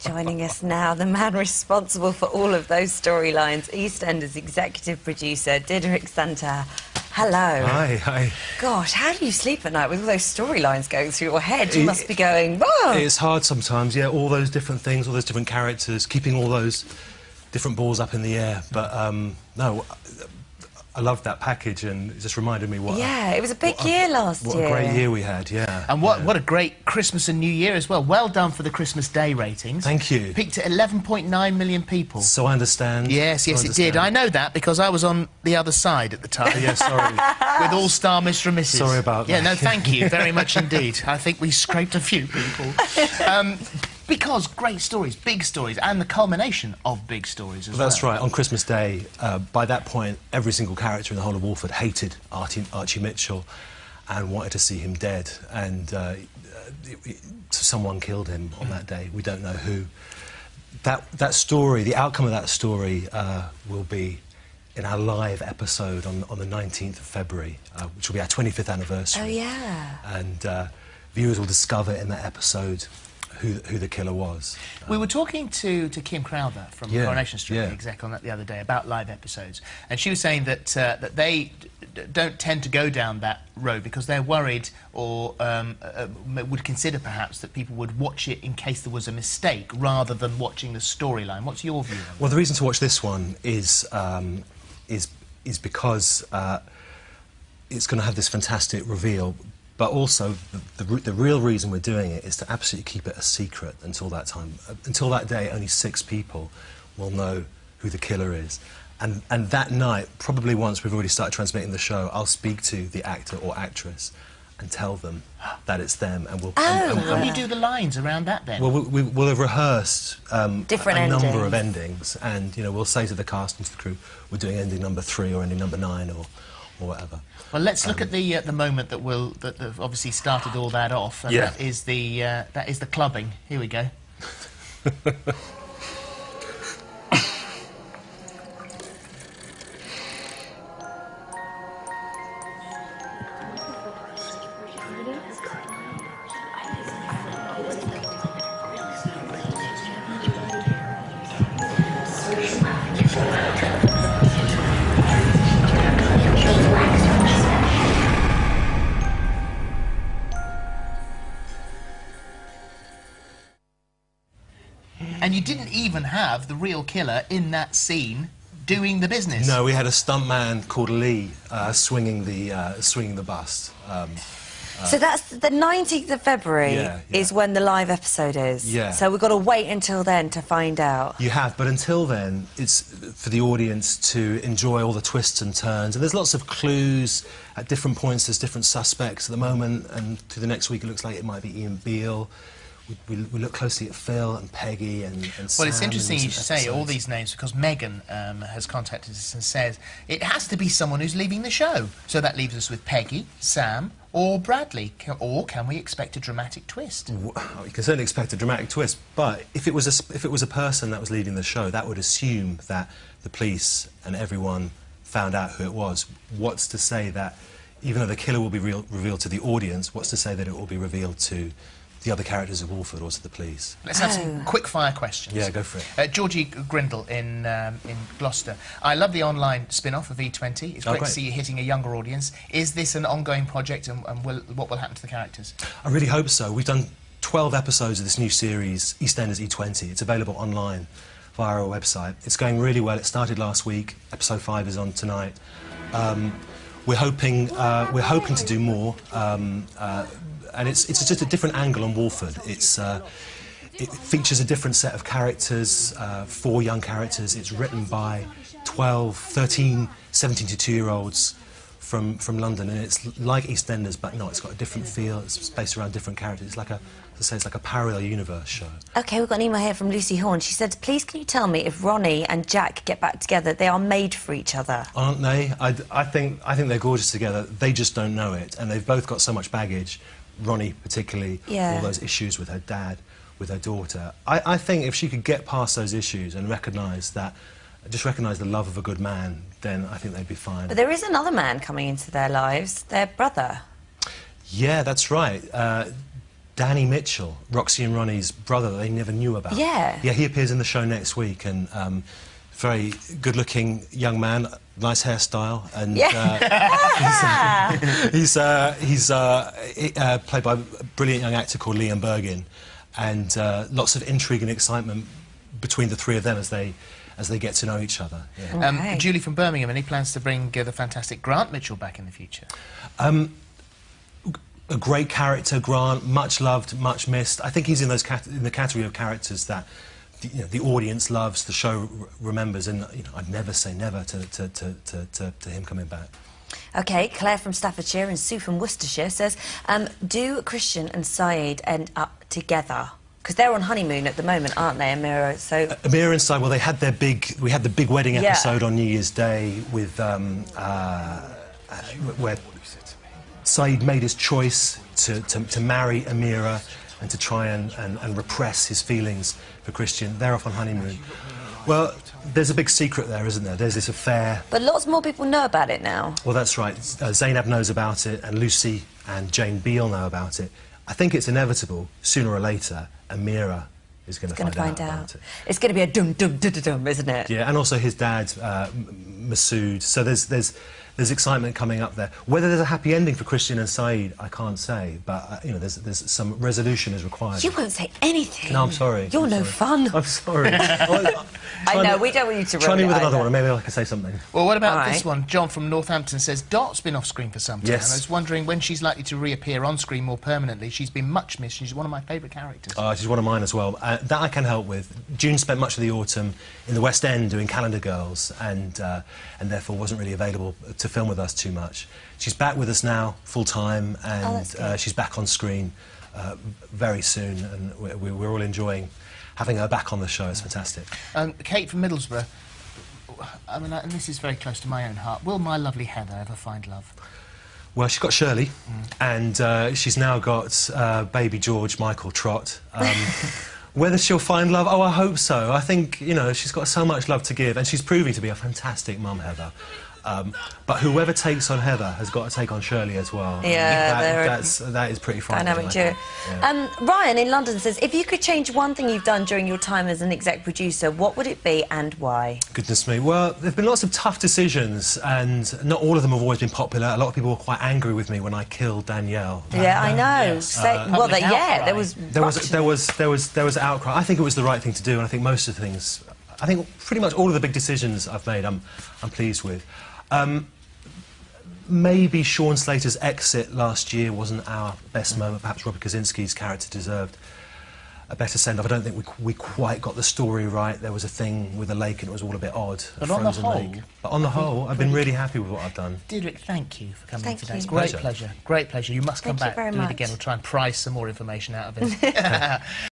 Joining us now, the man responsible for all of those storylines, EastEnders executive producer, Diederick Santer. Hello. Hi, hi. Gosh, how do you sleep at night with all those storylines going through your head? You must be going, whoa! It's hard sometimes, yeah, all those different things, all those different characters, keeping all those different balls up in the air. But um, no, I loved that package and it just reminded me what. Yeah, a, it was a big year a, last what year. What a great year we had, yeah. And what, yeah. what a great Christmas and New Year as well. Well done for the Christmas Day ratings. Thank you. Peaked at 11.9 million people. So I understand. Yes, so yes, I it did. I know that because I was on the other side at the time. yeah, sorry. With all star Mr. Mrs. Sorry about that. yeah, that. no, thank you very much indeed. I think we scraped a few people. Um, because great stories, big stories, and the culmination of big stories as That's well. right. On Christmas Day, uh, by that point, every single character in the whole of Walford hated Archie, Archie Mitchell and wanted to see him dead. And uh, it, it, someone killed him on that day. We don't know who. That, that story, the outcome of that story, uh, will be in our live episode on, on the 19th of February, uh, which will be our 25th anniversary. Oh, yeah. And uh, viewers will discover in that episode who, who the killer was. We were talking to, to Kim Crowther from Yeah, Coronation Street, yeah. exec, on that the other day about live episodes, and she was saying that uh, that they d- don't tend to go down that road because they're worried or um, uh, would consider perhaps that people would watch it in case there was a mistake rather than watching the storyline. What's your view? On Well, the reason to watch this one is um, is is because uh, it's going to have this fantastic reveal, but also the, the, the real reason we're doing it is to absolutely keep it a secret until that time. Until that day, only six people will know who the killer is. And, and that night, probably once we've already started transmitting the show, I'll speak to the actor or actress and tell them that it's them, and we'll. and- Oh. and- How and- do you do the lines around that then? well, we, we, we'll have rehearsed um, Different a number of endings. endings, and you know we'll say to the cast and to the crew, we're doing ending number three or ending number nine or, or whatever. Well, let's look at the uh, the moment that will that, that obviously started all that off, and Yeah. that is the uh, that is the clubbing. Here we go. And you didn't even have the real killer in that scene doing the business. No, we had a stuntman called Lee uh, swinging the uh, swinging the bust. Um, so that's the 19th of February Yeah, yeah. is when the live episode is. Yeah. So we've got to wait until then to find out. you have, but until then, it's for the audience to enjoy all the twists and turns. And there's lots of clues at different points. There's different suspects at the moment, and through the next week, it looks like it might be Ian Beale. We, we, look closely at Phil and Peggy and, and Well, it's Sam interesting you should say all these names because Megan um, has contacted us and says it has to be someone who's leaving the show. So that leaves us with Peggy, Sam, or Bradley. Ca- Or can we expect a dramatic twist? Well, you can certainly expect a dramatic twist, but if it was a, if it was a person that was leaving the show, that would assume that the police and everyone found out who it was. What's to say that, even though the killer will be real, revealed to the audience, what's to say that it will be revealed to the other characters of Walford or to the police? Let's have some Oh. quick fire questions. Yeah, go for it. Uh, Georgie Grindle in um, in Gloucester. I love the online spin-off of E20. It's Oh, great, to see you hitting a younger audience. Is this an ongoing project, and, and will, what will happen to the characters? I really hope so. We've done 12 episodes of this new series, EastEnders E20. It's available online via our website. It's going really well. It started last week. Episode 5 is on tonight. Um, we're hoping uh, we're hoping to do more, um, uh, and it's it's just a different angle on Walford. It's uh, it features a different set of characters, uh, four young characters. It's written by 12, 13, 17 to 2 year olds from, from London, and it's like EastEnders, but no, it's got a different feel. It's based around different characters. It's like a, as I say, it's like a parallel universe show. Okay, we've got an email here from Lucy Horn. She said, please can you tell me if Ronnie and Jack get back together, they are made for each other. Aren't they? I, I think I think they're gorgeous together. They just don't know it, and they've both got so much baggage. Ronnie, particularly, Yeah. all those issues with her dad, with her daughter. I, I think if she could get past those issues and recognise that, just recognise the love of a good man, then I think they'd be fine. But there is another man coming into their lives, their brother. Yeah, that's right. Uh, Danny Mitchell, Roxy and Ronnie's brother that they never knew about. Yeah. Yeah, he appears in the show next week and um, very good-looking young man, nice hairstyle, and Yeah. uh, he's uh, he's uh, he- uh, played by a brilliant young actor called Liam Bergin, and uh, lots of intrigue and excitement between the three of them as they as they get to know each other. Yeah. Um, Okay. Julie from Birmingham, any plans to bring uh, the fantastic Grant Mitchell back in the future? a great character, Grant, much loved, much missed. I think he's in those cat- in the category of characters that the, you know, the audience loves, the show r- remembers, and you know, I'd never say never to, to, to, to, to, to him coming back. Okay, Claire from Staffordshire and Sue from Worcestershire says, um, do Christian and Syed end up together? Because they're on honeymoon at the moment, aren't they, Amira? So, Amira and Syed, well, they had their big, we had the big wedding Yeah. episode on New Year's Day with, um, uh, uh, where Syed made his choice to, to, to marry Amira and to try and, and, and repress his feelings for Christian. They're off on honeymoon. Well, there's a big secret there, isn't there? There's this affair. but lots more people know about it now. Well, that's right. Uh, Zainab knows about it, and Lucy and Jane Beale know about it. I think it's inevitable, sooner or later, Amira is going to find, find out, out. about it. It's going to be a dum dum dum dum dum, isn't it? Yeah, and also his dad, uh, Masood. So there's, there's, there's excitement coming up there. Whether there's a happy ending for Christian and Syed, I can't say, but uh, you know, there's, there's some resolution is required. You won't say anything. No, I'm sorry. You're I'm no sorry. fun. I'm sorry. Well, I know, we don't want you to Try ruin me it with another one, and maybe I can say something. Well, what about All this one? John from Northampton says Dot's been off screen for some time. Yes. I was wondering when she's likely to reappear on screen more permanently. She's been much missed. She's one of my favourite characters. Uh, she's one of mine as well. Uh, that I can help with. June spent much of the autumn in the West End doing Calendar Girls, and uh, and therefore wasn't really available to film with us too much. She's back with us now, full time, and Oh, uh, she's back on screen uh, very soon, and we're, we're all enjoying having her back on the show. It's fantastic. Um, Kate from Middlesbrough. I mean, and this is very close to my own heart. Will my lovely Heather ever find love? Well, she's got Shirley, and uh, she's now got uh, baby George Michael Trott. Um, whether she'll find love, oh, I hope so. I think, you know, she's got so much love to give, and she's proving to be a fantastic mum, Heather. Um, but whoever takes on Heather has got to take on Shirley as well. Yeah, that, that's, that is pretty frightening. Dynamic duo. Yeah. Um, Ryan in London says, if you could change one thing you've done during your time as an exec producer, what would it be and why? Goodness me. Well, there have been lots of tough decisions, and not all of them have always been popular. A lot of people were quite angry with me when I killed Danielle. yeah, I know. yes. Say- Uh, well, public that, yeah, there was. There was, there was, there was, there was outcry. I think it was the right thing to do, and I think most of the things, I think pretty much all of the big decisions I've made, I'm, I'm pleased with. Um, maybe Sean Slater's exit last year wasn't our best moment. Perhaps Robert Kazinsky's character deserved a better send-off. I don't think we, we quite got the story right. There was a thing with a lake, and it was all a bit odd. a But on the whole, lake. But on the whole, I've been really happy with what I've done. Deirdre, thank you for coming Thank today. you. It's great Pleasure. pleasure. Great pleasure. You must come Thank you back, very do much. it again. We'll try and prise some more information out of it.